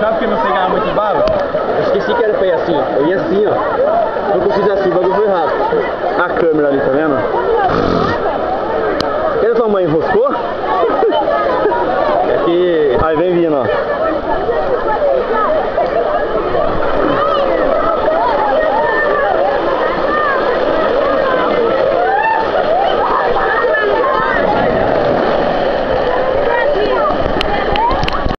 Sabe que não pegava muito bala? Eu esqueci que era pra ir assim, eu ia assim, ó. Se eu fizer assim, o bagulho foi errado. A câmera ali, tá vendo? Quer a sua mãe enroscou?